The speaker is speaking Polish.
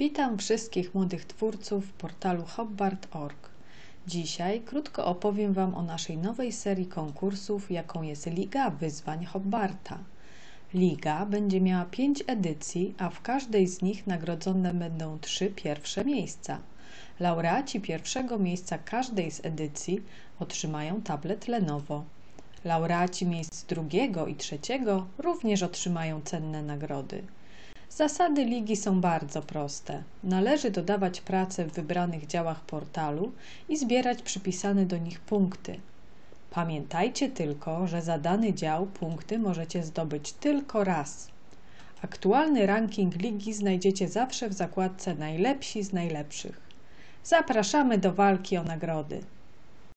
Witam wszystkich młodych twórców portalu Hobbart.org. Dzisiaj krótko opowiem Wam o naszej nowej serii konkursów, jaką jest Liga Wyzwań Hobbarta. Liga będzie miała pięć edycji, a w każdej z nich nagrodzone będą trzy pierwsze miejsca. Laureaci pierwszego miejsca każdej z edycji otrzymają tablet Lenovo. Laureaci miejsc drugiego i trzeciego również otrzymają cenne nagrody. Zasady ligi są bardzo proste. Należy dodawać pracę w wybranych działach portalu i zbierać przypisane do nich punkty. Pamiętajcie tylko, że za dany dział punkty możecie zdobyć tylko raz. Aktualny ranking ligi znajdziecie zawsze w zakładce Najlepsi z najlepszych. Zapraszamy do walki o nagrody.